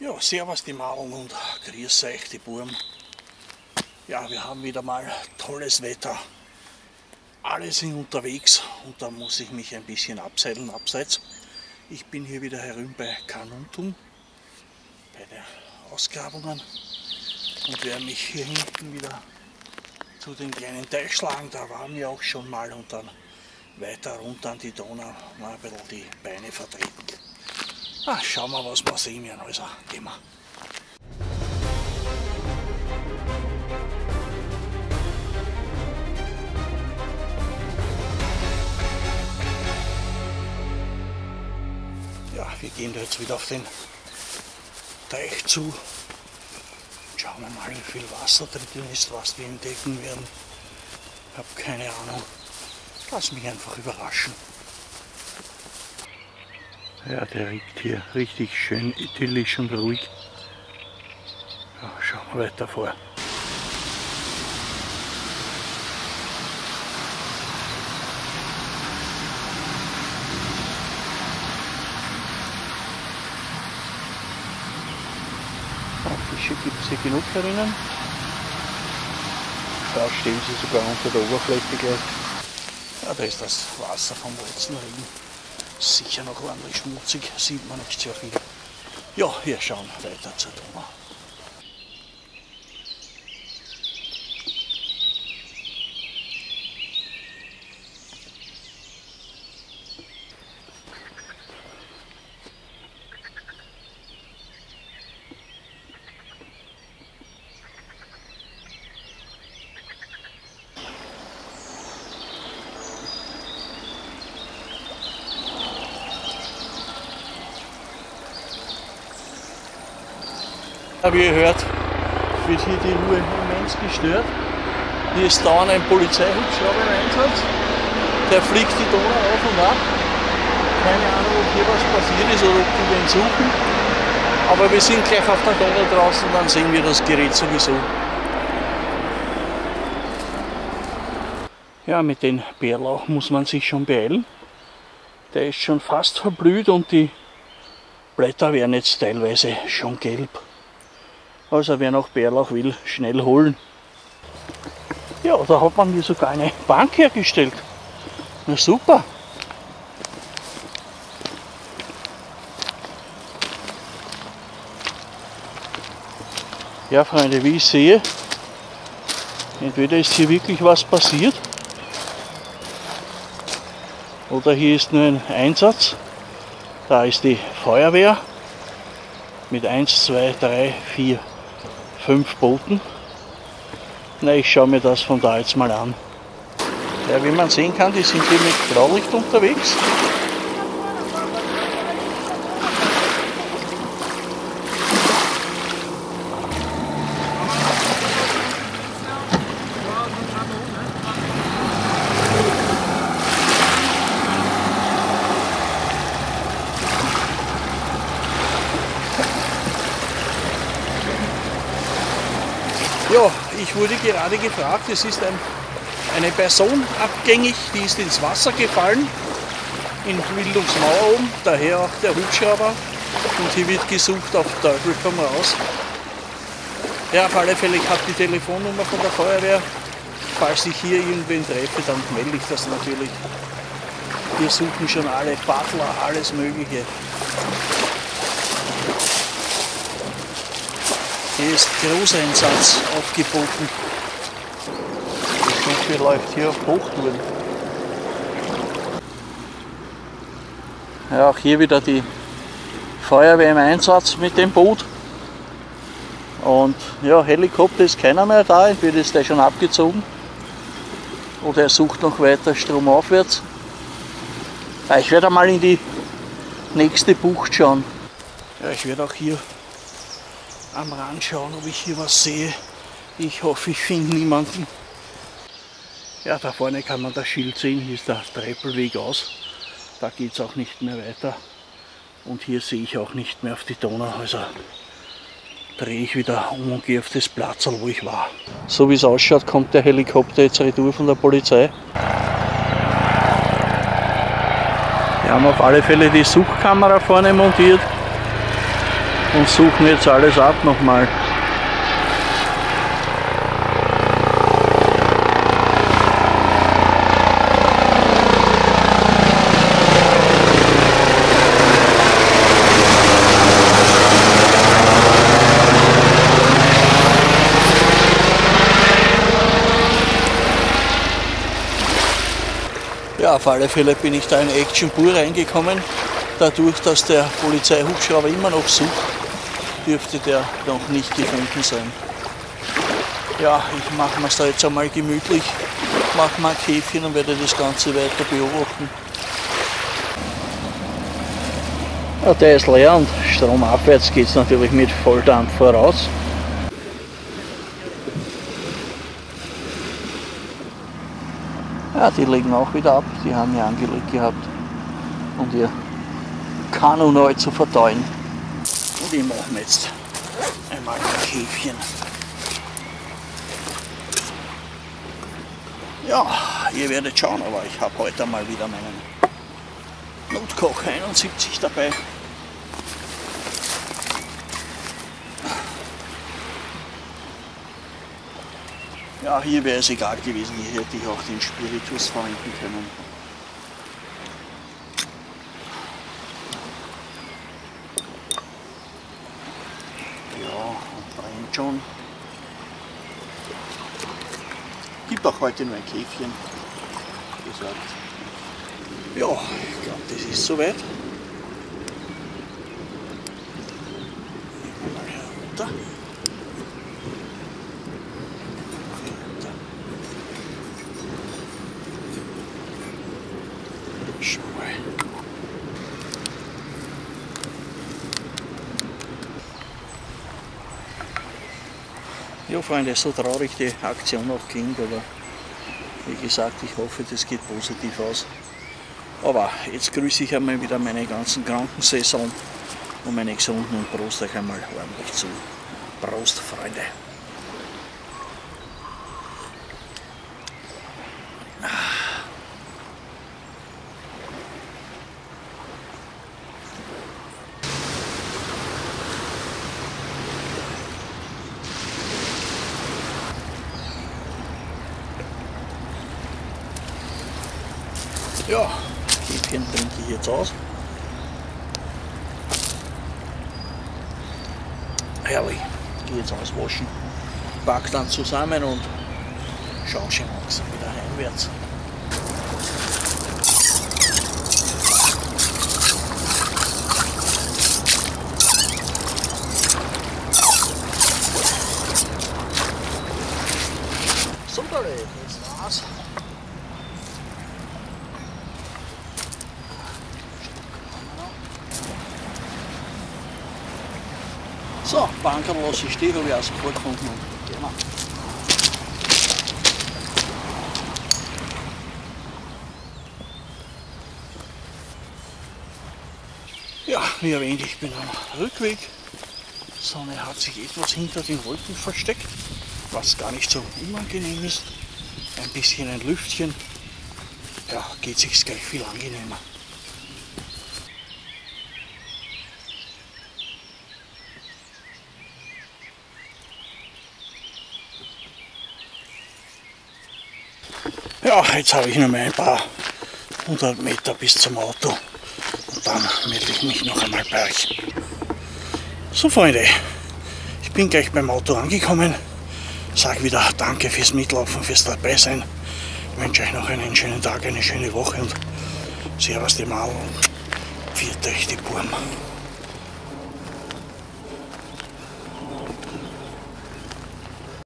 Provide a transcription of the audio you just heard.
Ja, servus die Mauern und grüß euch die Burm. Ja, wir haben wieder mal tolles Wetter. Alle sind unterwegs und da muss ich mich ein bisschen abseilen abseits. Ich bin hier wieder herüben bei Kanuntum, bei den Ausgrabungen und werde mich hier hinten wieder zu den kleinen Teich schlagen. Da waren wir auch schon mal und dann weiter runter an die Donau mal ein bisschen die Beine vertreten. Ah, schauen wir, was wir sehen werden. Also, gehen wir. Ja, wir gehen da jetzt wieder auf den Teich zu. Schauen wir mal, wie viel Wasser drin ist, was wir entdecken werden. Ich habe keine Ahnung. Lass mich einfach überraschen. Ja, der liegt hier richtig schön idyllisch und ruhig. Ja, schauen wir weiter vor. Fische gibt es hier genug herinnen. Da stehen sie sogar unter der Oberfläche gleich. Ja, da ist das Wasser vom letzten Regen. Sicher noch ordentlich schmutzig, sieht man nicht sehr viel. Ja, wir schauen weiter zur Donau. Wie ihr hört, wird hier die Ruhe immens gestört. Hier ist dauernd ein Polizeihubschrauber im Einsatz. Der fliegt die Donau auf und ab. Keine Ahnung, ob hier was passiert ist oder ob die den suchen. Aber wir sind gleich auf der Donau draußen, dann sehen wir das Gerät sowieso. Ja, mit dem Bärlauch muss man sich schon beeilen. Der ist schon fast verblüht und die Blätter werden jetzt teilweise schon gelb. Also wer noch Bärlauch will, schnell holen. Ja, da hat man hier sogar eine Bank hergestellt. Na super. Ja, Freunde, wie ich sehe, entweder ist hier wirklich was passiert oder hier ist nur ein Einsatz. Da ist die Feuerwehr mit 1, 2, 3, 4, 5 Booten. Na, ich schaue mir das von da jetzt mal an. Ja, wie man sehen kann, die sind hier mit Blaulicht unterwegs. Ja, ich wurde gerade gefragt, es ist ein, eine Person abgängig, die ist ins Wasser gefallen, in Wildungsmauer oben, daher auch der Hubschrauber. Und hier wird gesucht auf Teufel komm raus. Ja, auf alle Fälle, ich habe die Telefonnummer von der Feuerwehr. Falls ich hier irgendwen treffe, dann melde ich das natürlich. Wir suchen schon alle Butler, alles Mögliche. Hier ist Großeinsatz aufgeboten. Und hier läuft hier auf Hochtouren. Ja, auch hier wieder die Feuerwehr im Einsatz mit dem Boot. Und ja, Helikopter ist keiner mehr da, entweder ist der schon abgezogen oder er sucht noch weiter stromaufwärts. Ja, ich werde mal in die nächste Bucht schauen. Ja, ich werde auch hier am Rand schauen, ob ich hier was sehe. Ich hoffe, ich finde niemanden. Ja, da vorne kann man das Schild sehen. Hier ist der Treppelweg aus. Da geht es auch nicht mehr weiter. Und hier sehe ich auch nicht mehr auf die Donau. Also drehe ich wieder um und gehe auf das Platz, wo ich war. So wie es ausschaut, kommt der Helikopter jetzt retour von der Polizei. Wir haben auf alle Fälle die Suchkamera vorne montiert. Und suchen jetzt alles ab nochmal. Ja, auf alle Fälle bin ich da in Action pur reingekommen. Dadurch, dass der Polizeihubschrauber immer noch sucht, dürfte der noch nicht gefunden sein. Ja, ich mache mir es da jetzt einmal gemütlich, mache mal ein Käfchen und werde das Ganze weiter beobachten. Ja, der ist leer und stromabwärts geht es natürlich mit Volldampf voraus. Ja, die legen auch wieder ab, die haben ja angelegt gehabt, um ihr Kanu neu zu verdauen. Und ich mache mir jetzt einmal ein Käfchen. Ja, ihr werdet schauen, aber ich habe heute mal wieder meinen Notkoch 71 dabei. Ja, hier wäre es egal gewesen, hier hätte ich auch den Spiritus verwenden können. Ja, und brennt schon. Gibt auch heute nur ein Käfchen. Gesagt. Ja, ich glaube, das ist soweit. Mal herunter. Ja, Freunde, so traurig die Aktion auch klingt, aber wie gesagt, ich hoffe, das geht positiv aus. Aber jetzt grüße ich einmal wieder meine ganzen Krankensaison und meine Gesunden und Prost euch einmal ordentlich zu. Prost, Freunde! Ja, Käfchen trinke ich jetzt aus. Herrlich, gehe jetzt auswaschen, pack dann zusammen und schau schon langsam wieder heimwärts. Super, das war's. So, Bankerl lasse ich stehen, habe ich sofort gefunden. wir. Ja, wie erwähnt, ich bin am Rückweg. Sonne hat sich etwas hinter den Wolken versteckt, was gar nicht so unangenehm ist. Ein bisschen ein Lüftchen. Ja, geht sich's gleich viel angenehmer. Ja, jetzt habe ich noch mal ein paar hundert Meter bis zum Auto und dann melde ich mich noch einmal bei euch. So Freunde, ich bin gleich beim Auto angekommen. Sage wieder Danke fürs Mitlaufen, fürs Dabeisein. Ich wünsche euch noch einen schönen Tag, eine schöne Woche und Servus die Mal und viert euch die Burm.